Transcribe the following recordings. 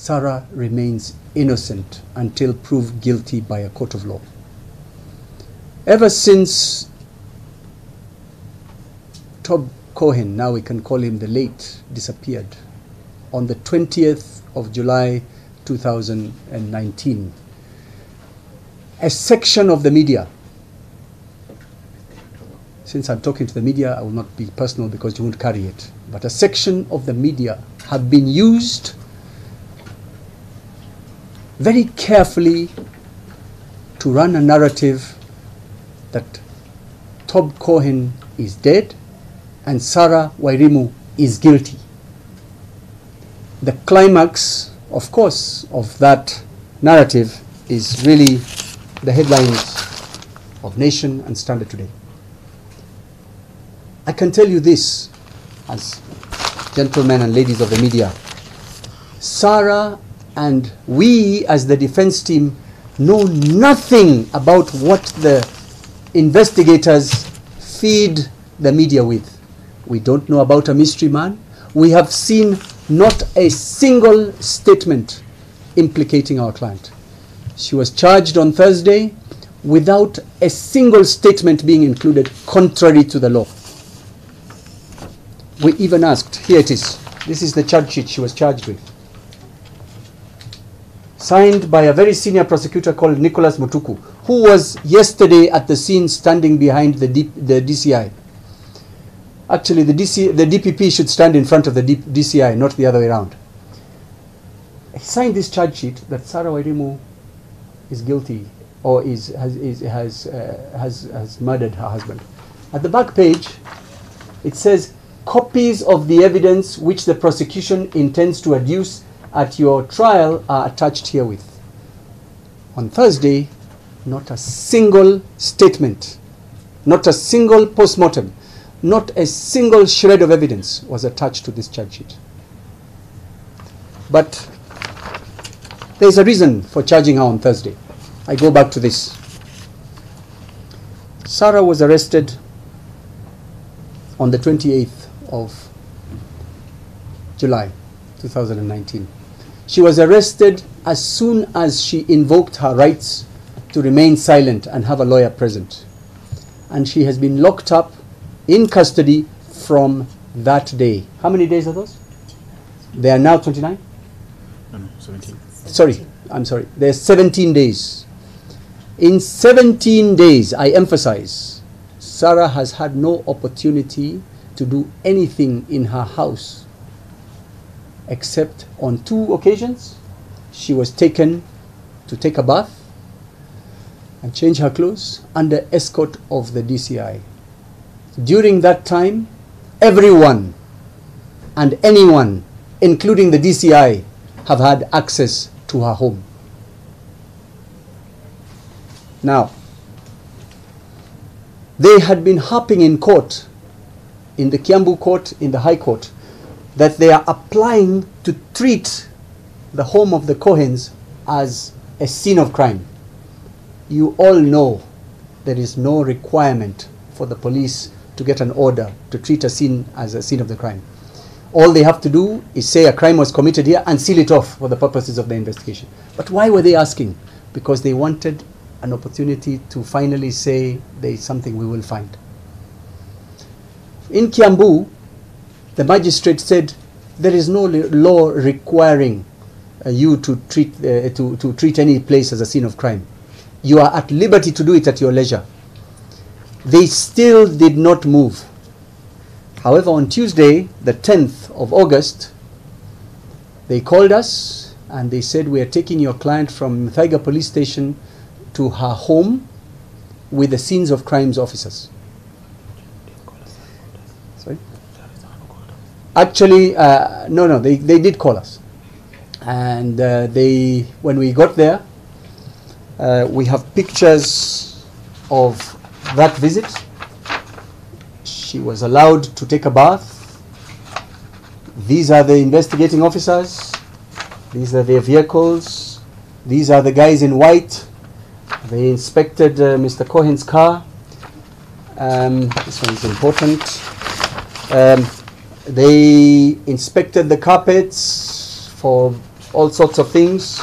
Sarah remains innocent until proved guilty by a court of law. Ever since Tob Cohen, now we can call him the late, disappeared on the 20th of July 2019, a section of the media since I'm talking to the media, I will not be personal because you won't carry it. But a section of the media have been used very carefully to run a narrative that Tob Cohen is dead and Sarah Wairimu is guilty. The climax, of course, of that narrative is really the headlines of Nation and Standard today. I can tell you this, as gentlemen and ladies of the media, Sarah and we, as the defense team, know nothing about what the investigators feed the media with. We don't know about a mystery man. We have seen not a single statement implicating our client. She was charged on Thursday without a single statement being included contrary to the law. We even asked, here it is. This is the charge sheet she was charged with. Signed by a very senior prosecutor called Nicholas Mutuku, who was yesterday at the scene standing behind the, D, the DCI. Actually, the, DC, the DPP should stand in front of the D, DCI, not the other way around. He signed this charge sheet that Sarah Wairimu is guilty or is, has, is, has, uh, has, has murdered her husband. At the back page, it says Copies of the evidence which the prosecution intends to adduce at your trial are attached herewith. On Thursday, not a single statement, not a single post-mortem, not a single shred of evidence was attached to this charge sheet. But there's a reason for charging her on Thursday. I go back to this. Sarah was arrested on the 28th of July 2019. She was arrested as soon as she invoked her rights to remain silent and have a lawyer present. And she has been locked up in custody from that day. How many days are those? They are now 29? No, no, 17. Sorry, I'm sorry. They're 17 days. In 17 days, I emphasize, Sarah has had no opportunity to do anything in her house except on two occasions she was taken to take a bath and change her clothes under escort of the DCI. During that time, everyone and anyone, including the DCI, have had access to her home. Now, they had been harping in court in the Kiambu court, in the High Court, that they are applying to treat the home of the Cohens as a scene of crime. You all know there is no requirement for the police to get an order to treat a scene as a scene of the crime. All they have to do is say a crime was committed here and seal it off for the purposes of the investigation. But why were they asking? Because they wanted an opportunity to finally say there is something we will find. In Kiambu, the magistrate said there is no law requiring uh, you to treat, uh, to, to treat any place as a scene of crime. You are at liberty to do it at your leisure. They still did not move. However, on Tuesday, the 10th of August, they called us and they said, We are taking your client from Thaiga police station to her home with the scenes of crimes officers. Actually, uh, no, no, they, they did call us. And uh, they, when we got there, uh, we have pictures of that visit. She was allowed to take a bath. These are the investigating officers. These are their vehicles. These are the guys in white. They inspected uh, Mr. Cohen's car. Um, this one is important. Um, they inspected the carpets for all sorts of things.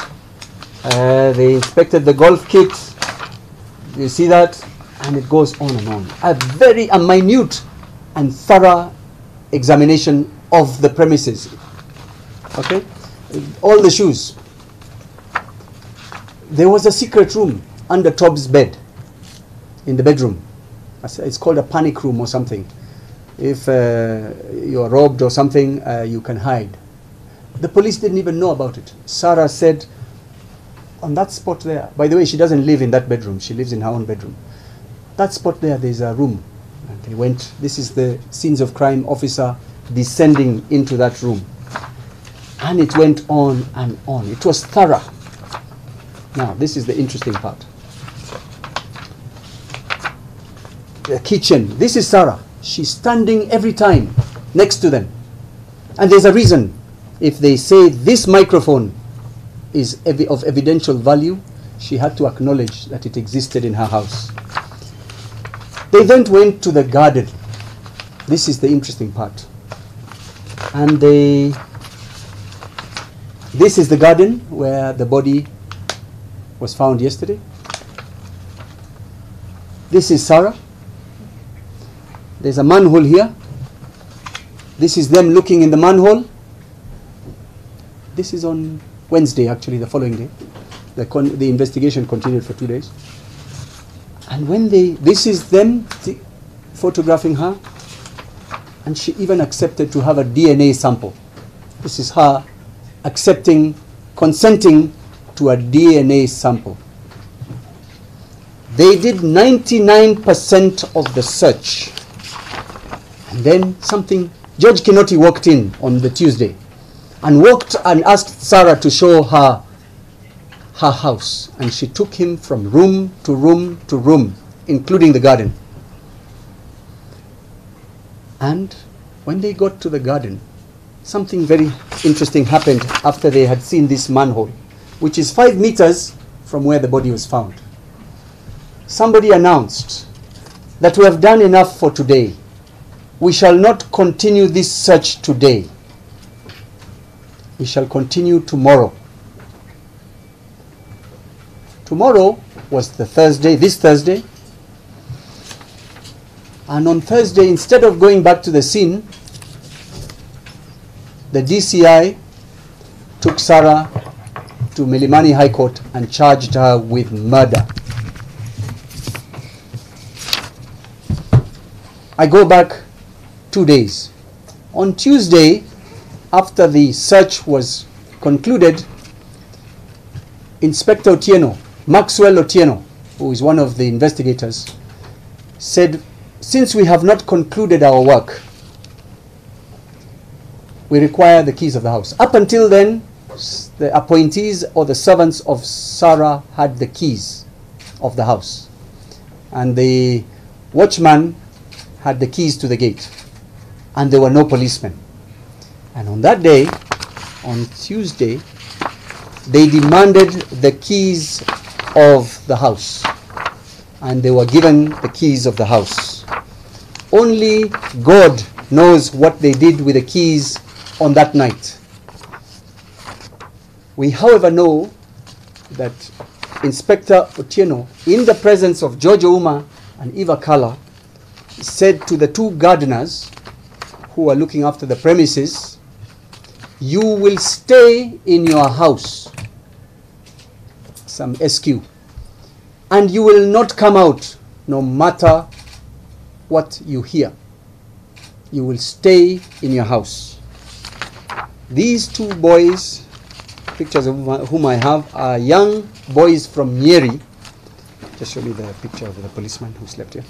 Uh, they inspected the golf kit. You see that? And it goes on and on. A very a minute and thorough examination of the premises. Okay? All the shoes. There was a secret room under Tob's bed in the bedroom. It's- It's called a panic room or something. If uh, you're robbed or something, uh, you can hide. The police didn't even know about it. Sarah said, on that spot there, by the way, she doesn't live in that bedroom, she lives in her own bedroom. That spot there, there's a room. And they went, this is the scenes of crime officer descending into that room. And it went on and on. It was thorough. Now, this is the interesting part. The kitchen. This is Sarah. She's standing every time next to them. And there's a reason. If they say this microphone is evi- of evidential value, she had to acknowledge that it existed in her house. They then went to the garden. This is the interesting part. And they. This is the garden where the body was found yesterday. This is Sarah. There's a manhole here. This is them looking in the manhole. This is on Wednesday, actually, the following day. The, the investigation continued for two days. And when they, this is them t- photographing her, and she even accepted to have a DNA sample. This is her accepting, consenting to a DNA sample. They did 99% of the search. And then something, George Kinoti walked in on the Tuesday and walked and asked Sarah to show her her house. And she took him from room to room to room, including the garden. And when they got to the garden, something very interesting happened after they had seen this manhole, which is five meters from where the body was found. Somebody announced that we have done enough for today. We shall not continue this search today. We shall continue tomorrow. Tomorrow was the Thursday, this Thursday. And on Thursday, instead of going back to the scene, the DCI took Sarah to Milimani High Court and charged her with murder. I go back two days. On Tuesday, after the search was concluded, Inspector Otieno, Maxwell Otieno, who is one of the investigators, said, Since we have not concluded our work, we require the keys of the house. Up until then, the appointees or the servants of Sarah had the keys of the house. And the watchman had the keys to the gate. And there were no policemen. And on that day, on Tuesday, they demanded the keys of the house. And they were given the keys of the house. Only God knows what they did with the keys on that night. We, however, know that Inspector Otieno, in the presence of George Ouma and Eva Kala, said to the two gardeners who are looking after the premises, You will stay in your house. Some SQ. And you will not come out no matter what you hear. You will stay in your house. These two boys, pictures of whom I- have, are young boys from Nyeri. Just show me the picture of the policeman who slept here.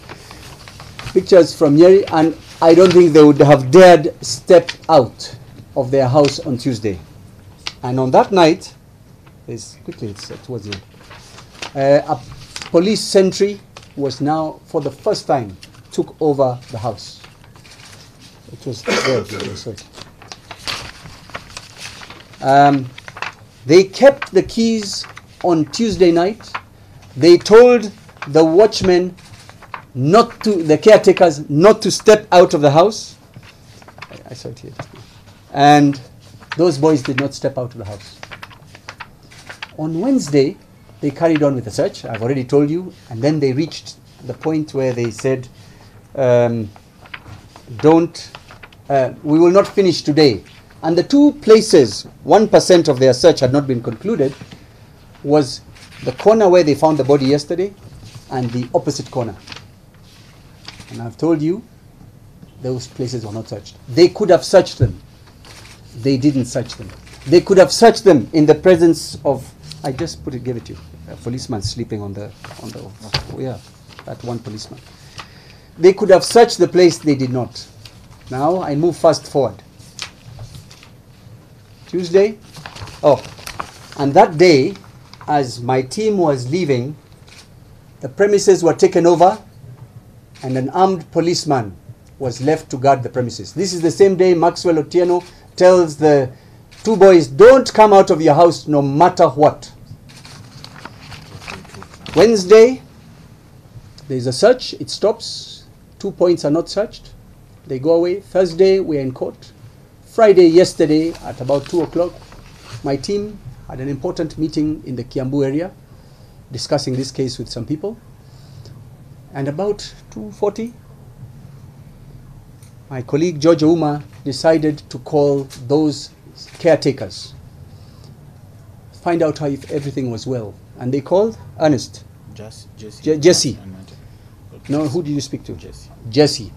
Pictures from Nyeri, and I don't think they would have dared step out of their house on Tuesday. And on that night, is quickly it's uh, towards the end. Uh, a police sentry was now, for the first time, took over the house. It was there. Um, they kept the keys on Tuesday night. They told the watchmen not to, the caretakers, not to step out of the house. I, saw it here. And those boys did not step out of the house. On Wednesday, they carried on with the search. I've already told you, and then they reached the point where they said, um, "Don't, uh, we will not finish today." And the two places, one percent of their search had not been concluded, was the corner where they found the body yesterday, and the opposite corner. And I've told you, those places were not searched. They could have searched them. They didn't search them. They could have searched them in the presence of. I just put it, gave it to you. A policeman sleeping on the on the. Oh, yeah, that one policeman. They could have searched the place. They did not. Now I move fast forward. Tuesday. Oh, and that day, as my team was leaving, the premises were taken over and an armed policeman was left to guard the premises. This is the same day Maxwell Otieno tells the two boys, Don't come out of your house no matter what. Wednesday, there is a search, it stops. Two points are not searched. They go away. Thursday, we are in court. Friday, yesterday, at about 2 o'clock, my team had an important meeting in the Kiambu area discussing this case with some people. And about 2.40, my colleague George Ouma decided to call those caretakers, find out how if everything was well. And they called Ernest. Jesse. Jesse. Je- Jesse. and Martin. Okay. No, who did you speak to? Jesse. Jesse.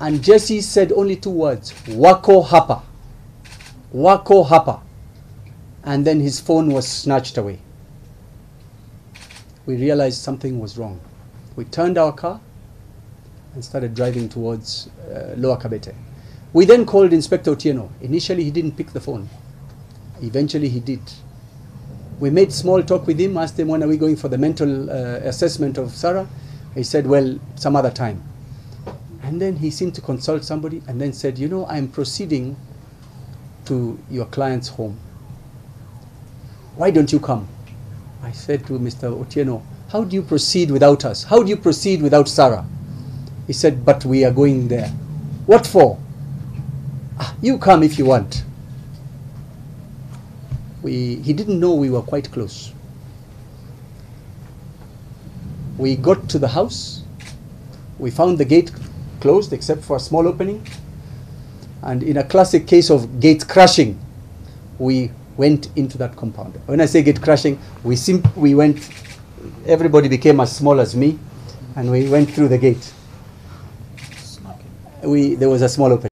And Jesse said only two words Wako Hapa. Wako Hapa. And then his phone was snatched away. We realized something was wrong. We turned our car and started driving towards uh, Lower Kabete. We then called Inspector Otieno. Initially, he didn't pick the phone. Eventually, he did. We made small talk with him, asked him when are we going for the mental uh, assessment of Sarah. He said, well, some other time. And then he seemed to consult somebody and then said, you know, I'm proceeding to your client's home. Why don't you come? I said to Mr. Otieno, how do you proceed without us? How do you proceed without Sarah? He said, but we are going there. What for? "Ah, you come if you want. We, he didn't know we were quite close. We got to the house. We found the gate closed except for a small opening. And in a classic case of gate crashing, we went into that compound. When I say gate crashing, we, sim- we went, everybody became as small as me, and we went through the gate. We, there was a small opening.